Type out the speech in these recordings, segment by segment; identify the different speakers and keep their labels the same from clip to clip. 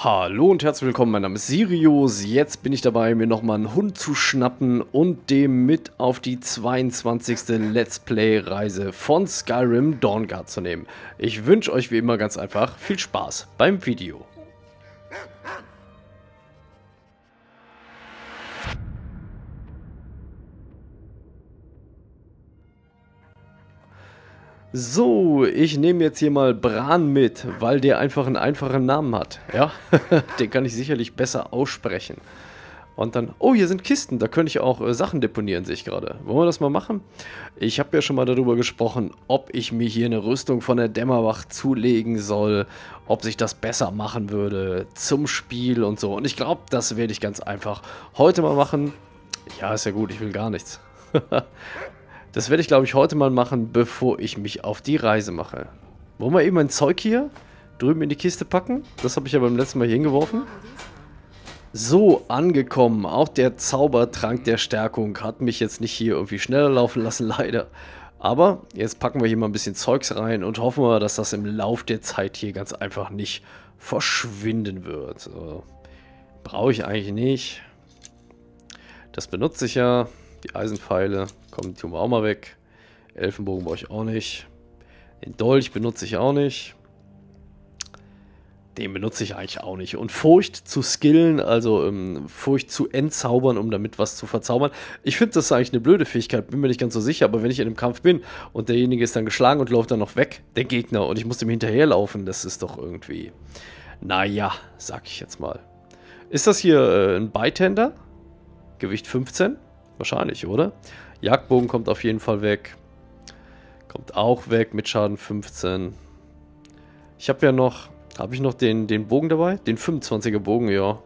Speaker 1: Hallo und herzlich willkommen, mein Name ist Sirius. Jetzt bin ich dabei, mir nochmal einen Hund zu schnappen und dem mit auf die 22. Let's Play-Reise von Skyrim Dawnguard zu nehmen. Ich wünsche euch wie immer ganz einfach viel Spaß beim Video. So, ich nehme jetzt hier mal Bran mit, weil der einfach einen einfachen Namen hat. Ja, den kann ich sicherlich besser aussprechen. Und dann, oh, hier sind Kisten, da könnte ich auch äh, Sachen deponieren, sehe ich gerade. Wollen wir das mal machen? Ich habe ja schon mal darüber gesprochen, ob ich mir hier eine Rüstung von der Dämmerwacht zulegen soll, ob sich das besser machen würde zum Spiel und so. Und ich glaube, das werde ich ganz einfach heute mal machen. Ja, ist ja gut, ich will gar nichts. Das werde ich, glaube ich, heute mal machen, bevor ich mich auf die Reise mache. Wollen wir eben mein Zeug hier drüben in die Kiste packen? Das habe ich ja beim letzten Mal hier hingeworfen. So, angekommen. Auch der Zaubertrank der Stärkung hat mich jetzt nicht hier irgendwie schneller laufen lassen, leider. Aber jetzt packen wir hier mal ein bisschen Zeugs rein und hoffen wir, dass das im Lauf der Zeit hier ganz einfach nicht verschwinden wird. So. Brauche ich eigentlich nicht. Das benutze ich ja. Die Eisenpfeile, kommen, tun wir auch mal weg. Elfenbogen brauche ich auch nicht. Den Dolch benutze ich auch nicht. Den benutze ich eigentlich auch nicht. Und Furcht zu skillen, also ähm, Furcht zu entzaubern, um damit was zu verzaubern. Ich finde, das eigentlich eine blöde Fähigkeit, bin mir nicht ganz so sicher. Aber wenn ich in einem Kampf bin und derjenige ist dann geschlagen und läuft dann noch weg, der Gegner, und ich muss dem hinterherlaufen, das ist doch irgendwie... Naja, sag ich jetzt mal. Ist das hier äh, ein Beitender? Gewicht 15? Wahrscheinlich, oder? Jagdbogen kommt auf jeden Fall weg. Kommt auch weg mit Schaden 15. Ich habe ja noch... Habe ich noch den, den Bogen dabei? Den 25er Bogen, ja.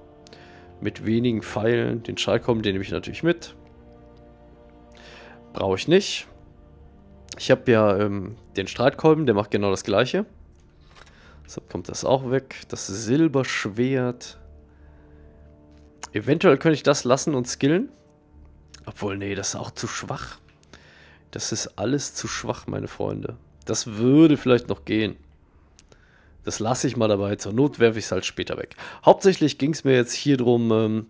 Speaker 1: Mit wenigen Pfeilen. Den Schallkommen, den nehme ich natürlich mit. Brauche ich nicht. Ich habe ja ähm, den Streitkolben, der macht genau das gleiche. Deshalb kommt das auch weg. Das Silberschwert. Eventuell könnte ich das lassen und skillen. Obwohl, nee, das ist auch zu schwach. Das ist alles zu schwach, meine Freunde. Das würde vielleicht noch gehen. Das lasse ich mal dabei. Zur Not werfe ich es halt später weg. Hauptsächlich ging es mir jetzt hier drum, ähm,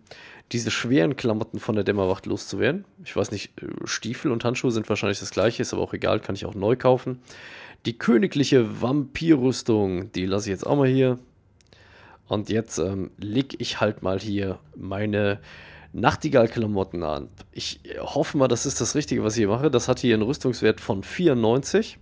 Speaker 1: diese schweren Klamotten von der Dämmerwacht loszuwerden. Ich weiß nicht, äh, Stiefel und Handschuhe sind wahrscheinlich das gleiche, ist aber auch egal, kann ich auch neu kaufen. Die königliche Vampirrüstung, die lasse ich jetzt auch mal hier. Und jetzt ähm, lege ich halt mal hier meine Nachtigall-Klamotten an. Ich hoffe mal, das ist das Richtige, was ich hier mache. Das hat hier einen Rüstungswert von 94.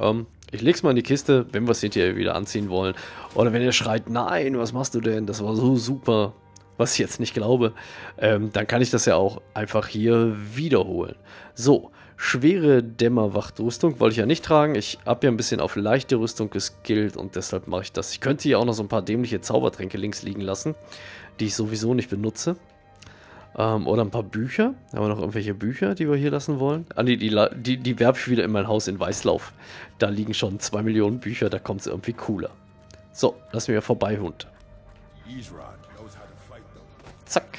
Speaker 1: Ähm, ich leg's mal in die Kiste, wenn wir es hinterher wieder anziehen wollen. Oder wenn ihr schreit, nein, was machst du denn? Das war so super, was ich jetzt nicht glaube. Ähm, dann kann ich das ja auch einfach hier wiederholen. So, schwere Dämmerwachtrüstung wollte ich ja nicht tragen. Ich habe ja ein bisschen auf leichte Rüstung geskillt und deshalb mache ich das. Ich könnte hier auch noch so ein paar dämliche Zaubertränke links liegen lassen, die ich sowieso nicht benutze. Ähm, oder ein paar Bücher. Haben wir noch irgendwelche Bücher, die wir hier lassen wollen? Ah, nee, die, die, die werfe ich wieder in mein Haus in Weißlauf. Da liegen schon zwei Millionen Bücher, da kommt es irgendwie cooler. So, lass mir vorbei, Hund. Zack.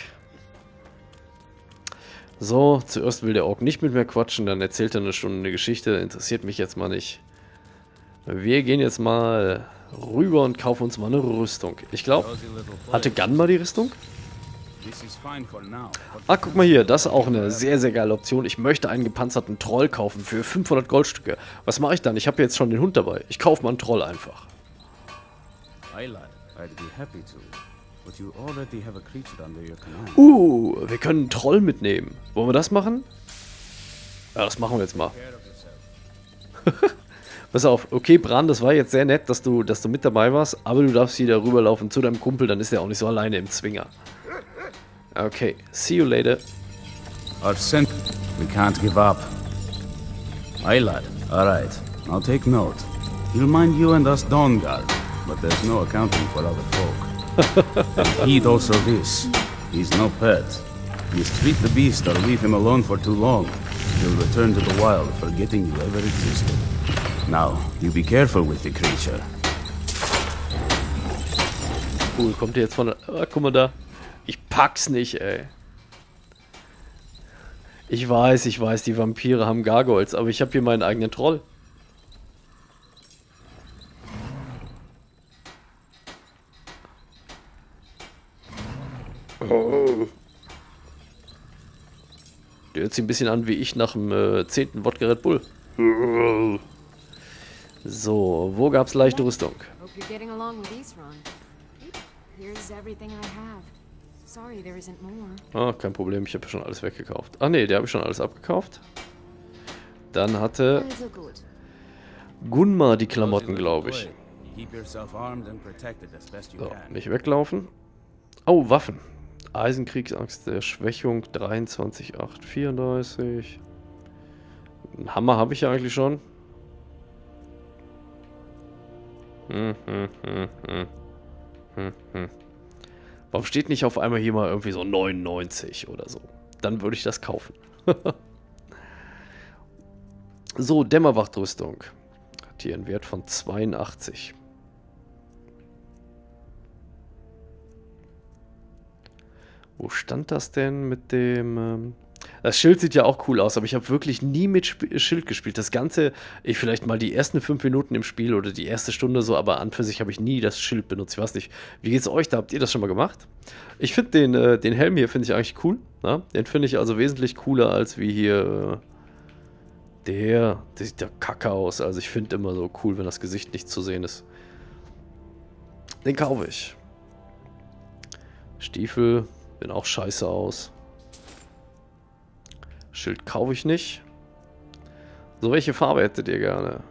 Speaker 1: So, zuerst will der Ork nicht mit mir quatschen, dann erzählt er eine Stunde eine Geschichte, interessiert mich jetzt mal nicht. Wir gehen jetzt mal rüber und kaufen uns mal eine Rüstung. Ich glaube, hatte Gun mal die Rüstung? Ah, guck mal hier, das ist auch eine sehr, sehr geile Option. Ich möchte einen gepanzerten Troll kaufen für 500 Goldstücke. Was mache ich dann? Ich habe jetzt schon den Hund dabei. Ich kaufe mal einen Troll einfach. Uh, wir können einen Troll mitnehmen. Wollen wir das machen? Ja, das machen wir jetzt mal. Pass auf, okay, Bran, das war jetzt sehr nett, dass du, dass du mit dabei warst, aber du darfst hier rüberlaufen zu deinem Kumpel, dann ist er auch nicht so alleine im Zwinger. Okay, see you later.
Speaker 2: Our sent. We can't give up. Aye, lad. Alright, I'll take note. He'll mind you and us Dawnguard, but there's no accounting for other folk. and heed also this. He's no pet. Mistreat the beast or leave him alone for too long. He'll return to the wild, forgetting you ever existed. Now, you be careful with the creature.
Speaker 1: Cool, kommt ihr jetzt von... Ah, guck mal da. Ich pack's nicht, ey. Ich weiß, ich weiß, die Vampire haben Gargoyles, aber ich habe hier meinen eigenen Troll. Der hört sich ein bisschen an wie ich nach dem äh, 10. Wodka Red Bull. So, wo gab's leichte Rüstung?
Speaker 3: Hope you're getting along with Isran. Here's everything I have. Sorry there isn't more.
Speaker 1: Ah, kein Problem, ich habe ja schon alles weggekauft. Ah ne, der habe ich schon alles abgekauft. Dann hatte
Speaker 3: Also gut.
Speaker 1: Gunmar die Klamotten, glaube ich. So, nicht weglaufen. Oh, Waffen. Eisenkriegsangst der Schwächung 23, 8, 34. Einen Hammer habe ich ja eigentlich schon. Hm, hm, hm, hm. Hm, hm. Warum steht nicht auf einmal hier mal irgendwie so 99 oder so? Dann würde ich das kaufen. so, Dämmerwachtrüstung. Hat hier einen Wert von 82. Wo stand das denn mit dem... Ähm das Schild sieht ja auch cool aus, aber ich habe wirklich nie mit Sp Schild gespielt. Das Ganze, ich vielleicht mal die ersten fünf Minuten im Spiel oder die erste Stunde so, aber an für sich habe ich nie das Schild benutzt. Ich weiß nicht, wie geht's euch da? Habt ihr das schon mal gemacht? Ich finde den, äh, den Helm hier finde ich eigentlich cool. Na? Den finde ich also wesentlich cooler als wie hier äh, der. Der sieht ja kacke aus. Also ich finde immer so cool, wenn das Gesicht nicht zu sehen ist. Den kaufe ich. Stiefel sehen auch scheiße aus. Schild kaufe ich nicht. So, welche Farbe hättet ihr gerne?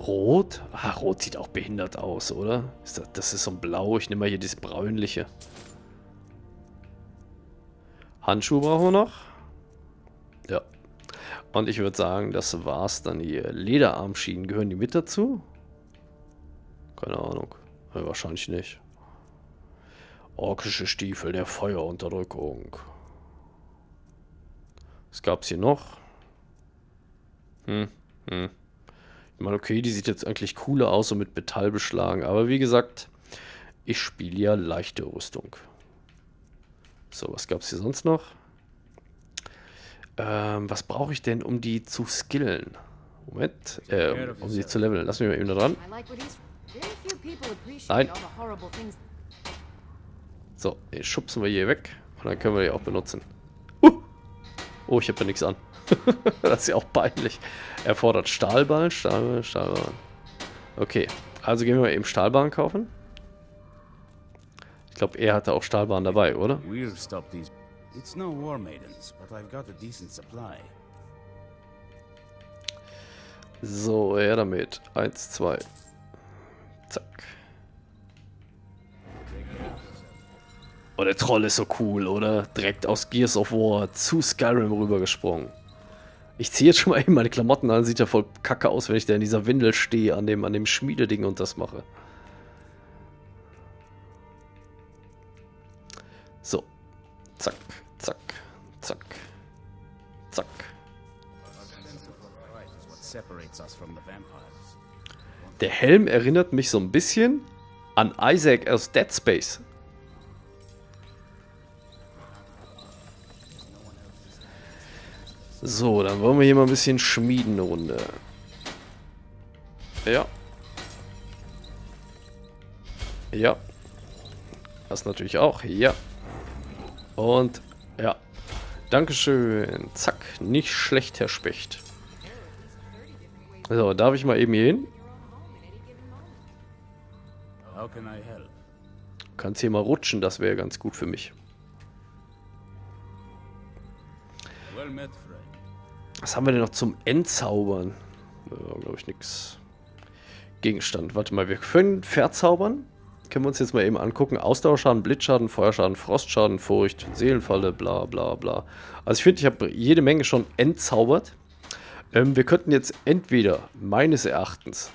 Speaker 1: Rot? Ah, Rot sieht auch behindert aus, oder? Ist das, das ist so ein Blau. Ich nehme mal hier dieses bräunliche. Handschuhe brauchen wir noch. Ja. Und ich würde sagen, das war's dann hier. Lederarmschienen, gehören die mit dazu? Keine Ahnung. Ja, wahrscheinlich nicht. Orkische Stiefel der Feuerunterdrückung. Was gab's hier noch? Hm, hm. Ich meine, okay, die sieht jetzt eigentlich cooler aus, so mit Metall beschlagen. Aber wie gesagt, ich spiele ja leichte Rüstung. So, was gab's hier sonst noch? Ähm, was brauche ich denn, um die zu skillen? Moment, äh, um sie zu leveln. Lass mich mal eben da dran.
Speaker 3: I
Speaker 1: So, den schubsen wir hier weg. Und dann können wir die auch benutzen. Uh! Oh, ich habe da nichts an. das ist ja auch peinlich. Erfordert Stahlballen, Stahlballen, Stahlballen. Okay, also gehen wir mal eben Stahlballen kaufen. Ich glaube, er hatte auch Stahlbahn dabei, oder?
Speaker 2: We'll stop these. It's no war maidens, but I've got a decent supply.
Speaker 1: So, her damit. Eins, zwei. Zack. Oh, der Troll ist so cool, oder? Direkt aus Gears of War zu Skyrim rübergesprungen. Ich ziehe jetzt schon mal eben meine Klamotten an. Sieht ja voll kacke aus, wenn ich da in dieser Windel stehe, an dem, an dem Schmiededing und das mache. So. Zack, zack, zack, zack. Der Helm erinnert mich so ein bisschen an Isaac aus Dead Space. So, dann wollen wir hier mal ein bisschen schmieden eine Runde. Ja. Ja. Das natürlich auch. Ja. Und ja. Dankeschön. Zack. Nicht schlecht, Herr Specht. So, darf ich mal eben hier hin?
Speaker 2: How can I help?
Speaker 1: Du kannst hier mal rutschen, das wäre ganz gut für mich.
Speaker 2: Well met.
Speaker 1: Was haben wir denn noch zum Entzaubern? Ja, glaube ich, nix. Gegenstand. Warte mal, wir können verzaubern. Können wir uns jetzt mal eben angucken. Ausdauerschaden, Blitzschaden, Feuerschaden, Frostschaden, Furcht, Seelenfalle, bla bla bla. Also ich finde, ich habe jede Menge schon entzaubert. Ähm, wir könnten jetzt entweder, meines Erachtens,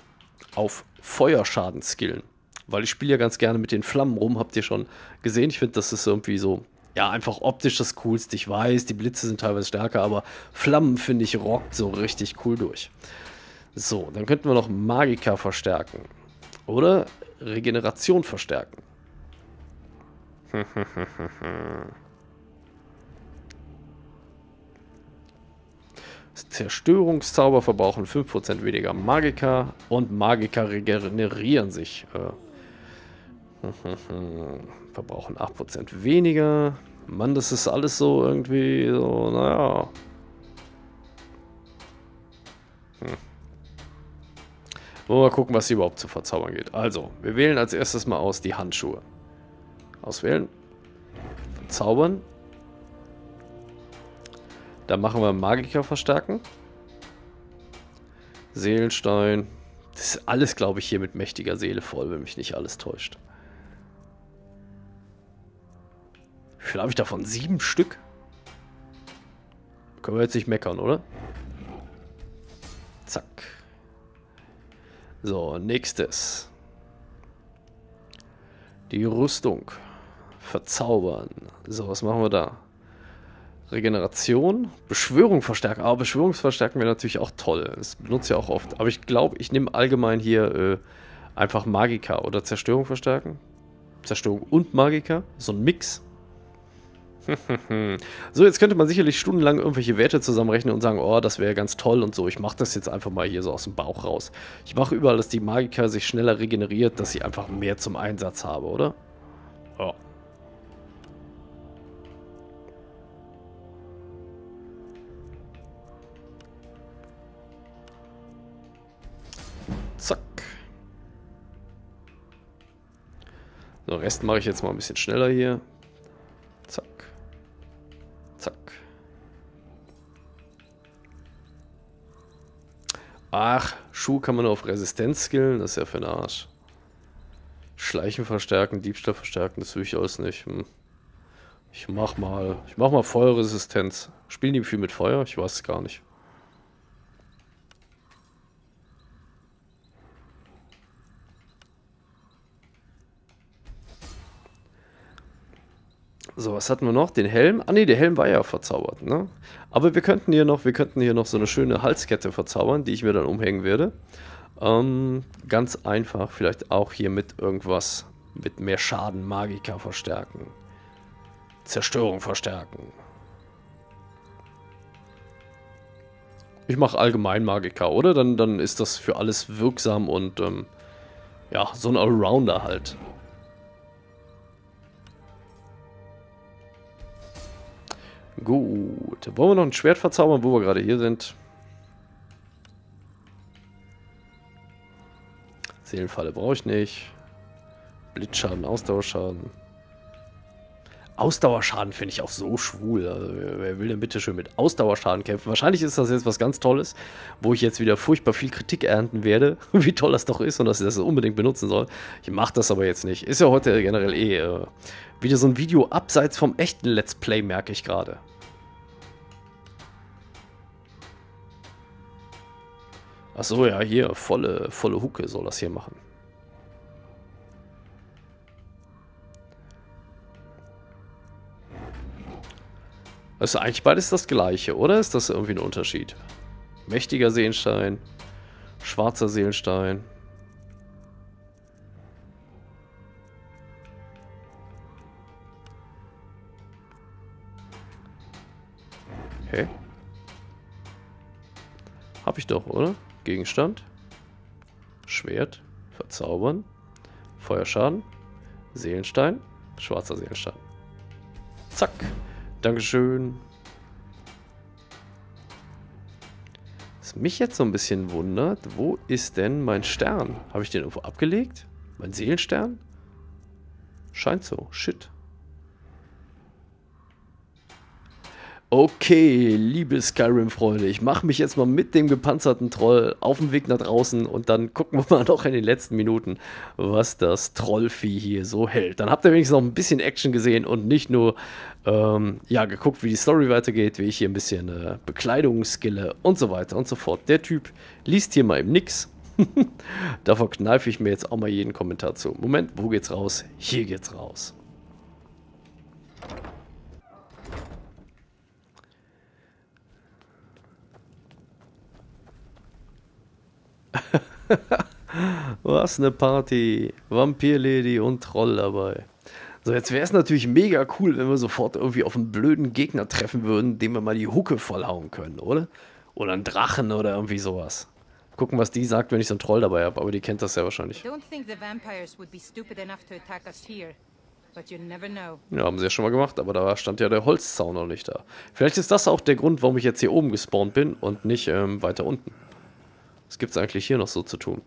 Speaker 1: auf Feuerschaden skillen. Weil ich spiele ja ganz gerne mit den Flammen rum, habt ihr schon gesehen. Ich finde, das ist irgendwie so, ja, einfach optisch das Coolste. Ich weiß, die Blitze sind teilweise stärker, aber Flammen, finde ich, rockt so richtig cool durch. So, dann könnten wir noch Magika verstärken. Oder Regeneration verstärken. Zerstörungszauber verbrauchen 5% weniger Magika und Magika regenerieren sich. Verbrauchen 8% weniger. Mann, das ist alles so irgendwie so, naja. Hm. Wollen wir mal gucken, was hier überhaupt zu verzaubern geht. Also, wir wählen als erstes mal aus die Handschuhe. Auswählen. Verzaubern. Da machen wir Magiker verstärken. Seelenstein. Das ist alles, glaube ich, hier mit mächtiger Seele voll, wenn mich nicht alles täuscht. Wie viel habe ich davon? Sieben Stück? Können wir jetzt nicht meckern, oder? Zack. So, nächstes. Die Rüstung. Verzaubern. So, was machen wir da? Regeneration, Beschwörung verstärken. Aber Beschwörungsverstärken wäre natürlich auch toll. Das benutze ich auch oft. Aber ich glaube, ich nehme allgemein hier äh, einfach Magika oder Zerstörung verstärken. Zerstörung und Magika. So ein Mix. so, jetzt könnte man sicherlich stundenlang irgendwelche Werte zusammenrechnen und sagen, oh, das wäre ganz toll und so. Ich mache das jetzt einfach mal hier so aus dem Bauch raus. Ich mache überall, dass die Magika sich schneller regeneriert, dass ich einfach mehr zum Einsatz habe, oder? Ja. Zack. So, Rest mache ich jetzt mal ein bisschen schneller hier. Ach, Schuh kann man auf Resistenz skillen, das ist ja für den Arsch. Schleichen verstärken, Diebstahl verstärken, das will ich alles nicht. Hm. Ich mach mal, ich mach mal Feuerresistenz. Spielen die viel mit Feuer? Ich weiß es gar nicht. So, was hatten wir noch? Den Helm? Ah ne, der Helm war ja verzaubert, ne? Aber wir könnten hier noch, wir könnten hier noch so eine schöne Halskette verzaubern, die ich mir dann umhängen werde. Ähm, ganz einfach, vielleicht auch hier mit irgendwas, mit mehr Schaden Magika verstärken. Zerstörung verstärken. Ich mache allgemein Magika, oder? Dann, dann ist das für alles wirksam und ähm, ja, so ein Allrounder halt. Gut. Wollen wir noch ein Schwert verzaubern, wo wir gerade hier sind? Seelenfalle brauche ich nicht. Blitzschaden, Ausdauerschaden. Ausdauerschaden finde ich auch so schwul. Also, wer will denn bitte schön mit Ausdauerschaden kämpfen? Wahrscheinlich ist das jetzt was ganz Tolles, wo ich jetzt wieder furchtbar viel Kritik ernten werde, wie toll das doch ist und dass ich das unbedingt benutzen soll. Ich mache das aber jetzt nicht. Ist ja heute generell eh äh, wieder so ein Video abseits vom echten Let's Play, merke ich gerade. Achso, ja, hier, volle, volle Hucke soll das hier machen. Also eigentlich beides das gleiche, oder? Ist das irgendwie ein Unterschied? Mächtiger Seelenstein, schwarzer Seelenstein. Okay. Hab ich doch, oder? Gegenstand. Schwert. Verzaubern. Feuerschaden. Seelenstein. Schwarzer Seelenstein. Zack. Dankeschön. Was mich jetzt so ein bisschen wundert, wo ist denn mein Stern? Habe ich den irgendwo abgelegt? Mein Seelenstern? Scheint so. Shit. Okay, liebe Skyrim-Freunde, ich mache mich jetzt mal mit dem gepanzerten Troll auf den Weg nach draußen und dann gucken wir mal noch in den letzten Minuten, was das Trollvieh hier so hält. Dann habt ihr wenigstens noch ein bisschen Action gesehen und nicht nur ähm, ja, geguckt, wie die Story weitergeht, wie ich hier ein bisschen äh, Bekleidung skille und so weiter und so fort. Der Typ liest hier mal im Nix. Davon kneife ich mir jetzt auch mal jeden Kommentar zu. Moment, wo geht's raus? Hier geht's raus. Was eine Party. Vampirlady und Troll dabei. So, jetzt wäre es natürlich mega cool, wenn wir sofort irgendwie auf einen blöden Gegner treffen würden, dem wir mal die Hucke vollhauen können, oder? Oder einen Drachen oder irgendwie sowas. Gucken, was die sagt, wenn ich so einen Troll dabei habe. Aber die kennt das ja wahrscheinlich. Ja, haben sie ja schon mal gemacht, aber da stand ja der Holzzaun noch nicht da. Vielleicht ist das auch der Grund, warum ich jetzt hier oben gespawnt bin und nicht ähm, weiter unten. Was gibt es eigentlich hier noch so zu tun?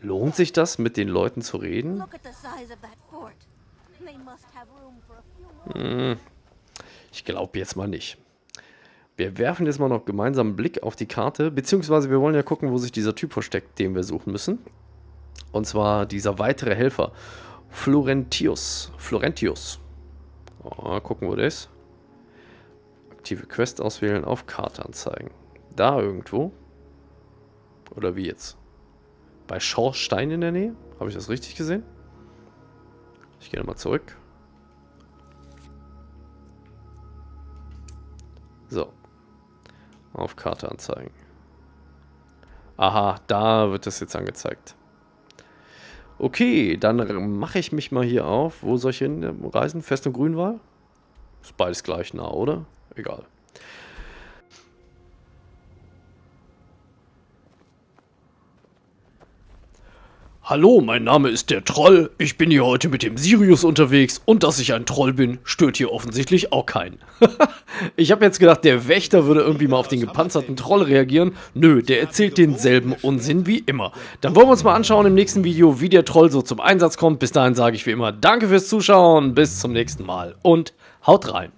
Speaker 1: Lohnt sich das, mit den Leuten zu reden?
Speaker 4: More.
Speaker 1: Ich glaube jetzt mal nicht. Wir werfen jetzt mal noch gemeinsam einen Blick auf die Karte, beziehungsweise wir wollen ja gucken, wo sich dieser Typ versteckt, den wir suchen müssen. Und zwar dieser weitere Helfer. Florentius. Florentius. Oh, gucken, wo der ist. Aktive Quest auswählen, auf Karte anzeigen. Da irgendwo. Oder wie jetzt? Bei Schorstein in der Nähe? Habe ich das richtig gesehen? Ich gehe nochmal zurück. So. Auf Karte anzeigen. Aha, da wird das jetzt angezeigt. Okay, dann mache ich mich mal hier auf. Wo soll ich hin reisen? Fest- und Grünwahl? Ist beides gleich nah, oder? Egal. Hallo, mein Name ist der Troll. Ich bin hier heute mit dem Sirius unterwegs und dass ich ein Troll bin, stört hier offensichtlich auch keinen. ich habe jetzt gedacht, der Wächter würde irgendwie mal auf den gepanzerten Troll reagieren. Nö, der erzählt denselben Unsinn wie immer. Dann wollen wir uns mal anschauen im nächsten Video, wie der Troll so zum Einsatz kommt. Bis dahin sage ich wie immer Danke fürs Zuschauen, bis zum nächsten Mal und haut rein.